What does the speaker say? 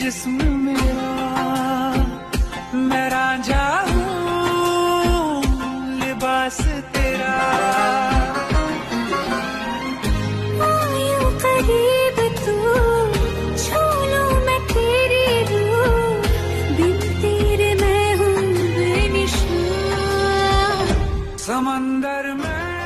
जिस्म मेरा मैं राजा हूँ लिबास तेरा। करीब तू छू मैं तेरे मैं हूँ बेनिशा समंदर में